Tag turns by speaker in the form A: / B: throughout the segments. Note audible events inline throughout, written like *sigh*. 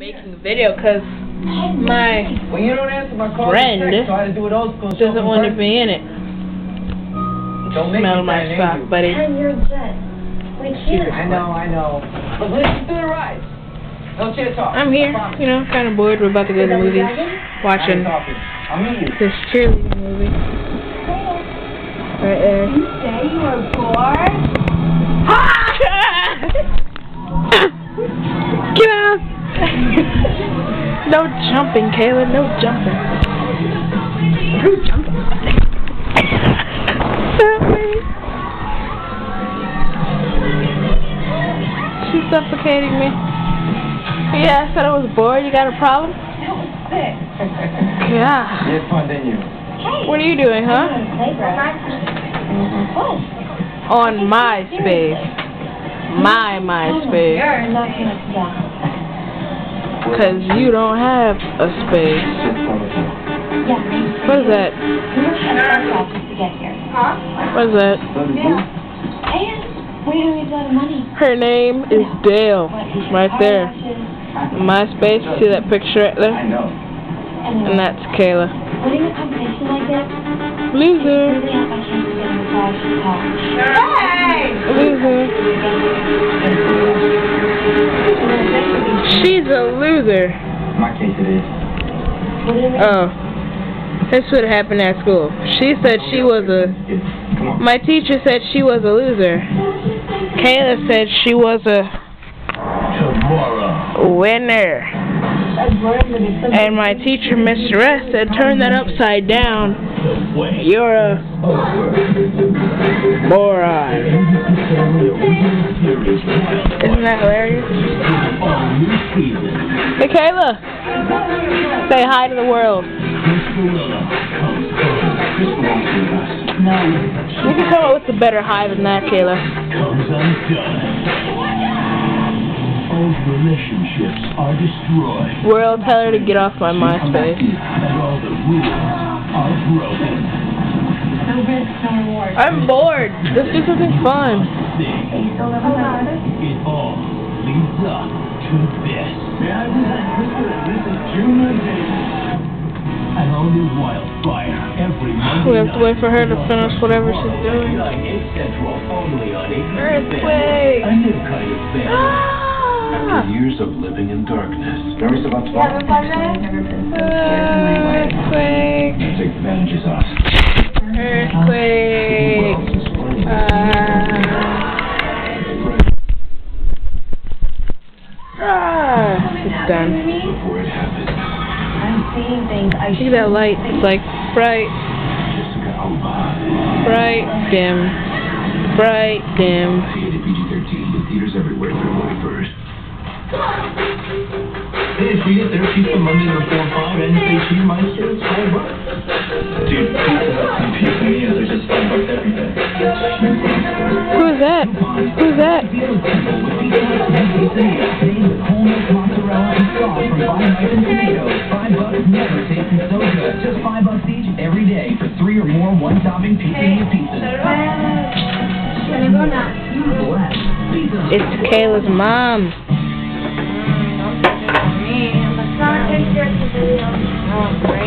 A: making a video because my
B: Well, you don't answer my call.
A: Friend
B: text, so I had to do it old school.
A: doesn't want to be in it.
B: Don't make
A: Smell
B: me
A: my
B: say I
A: sock,
B: you.
A: buddy.
C: You're dead. We can't.
B: I know, I know. But listen to the ride. Don't you talk.
A: I'm here, you know, kind of bored. We're about to go to the movies, watching
B: ain't talking. I'll
A: this cheerleading movie. Right there.
C: You say you were bored?
A: No jumping, Kayla. No jumping. No jumping. She's suffocating me. Yeah, I said I was bored. You got a problem?
C: Sick.
A: Yeah.
B: You had fun, didn't you?
C: Hey.
A: What are you doing, huh?
C: What?
A: On MySpace. My MySpace. Because you don't have a space.
C: Yeah.
A: What is that?
C: We were trying to bus to get here. Huh?
A: What is that?
C: Yeah. And we don't need a lot of money.
A: Her name is Dale. Right there. MySpace. See that picture right
B: I
A: there?
B: know.
A: And that's Kayla.
C: Winning a competition like this
A: Loser. She's a loser.
B: In my case, it is.
C: What do you mean?
A: Oh. That's what happened at school. She said she was a. My teacher said she was a loser. Kayla said she was a
B: Tomorrow.
A: winner. And my teacher, Mr. S, said turn that upside down. You're a moron. Isn't that hilarious? Hey, Kayla. Say hi to the world. You can come up with a better hi than that, Kayla.
D: comes. Old relationships are destroyed.
A: World, tell her to get off my MySpace.
D: And all the rules are broken.
C: No risk, no reward.
A: I'm bored. Let's do something fun.
D: Thing,
C: Still never found it?
D: it all leads up to this.
E: May I present Mr. and Mrs. June Davis?
D: An all-new wildfire every *sighs* Monday
A: We have to wait for her to finish whatever she's doing.
D: Nine, eight Central, only on 8
A: Earthquake.
D: A new kind of fan.
A: Ah!
E: Years of living in darkness.
B: Nervous about
C: You
A: done.
E: Before it happened,
C: I'm seeing things I
A: Look at that light. It's like bright, bright, dim, bright, dim.
E: Rated PG-13 in theaters everywhere February 1st.
D: Hey, if we get their pizza Monday before 5 and say cheese my shit, it's 5.
E: Dude,
F: from Five Nights and Tomatoes. Five bucks never tasted so good. Just five bucks each every day for three or more one-topping pizza in your pizzas.
C: Gonna go now.
F: Bless. Pizza Hut.
A: It's Kayla's mom. Oh,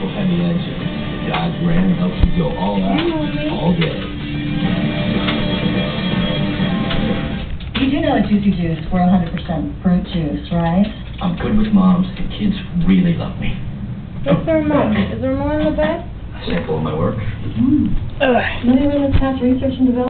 E: powerful heavy engine, the Dodge Ram helps you go all out, all day.
G: You do know at Juicy Juice, we're 100% fruit juice, right?
E: I'm good with moms, The kids really love me.
A: What's her mom? Is there more in the bag?
E: Sample of my work. Mm.
A: Ugh.
G: Maybe we let's pass research and development.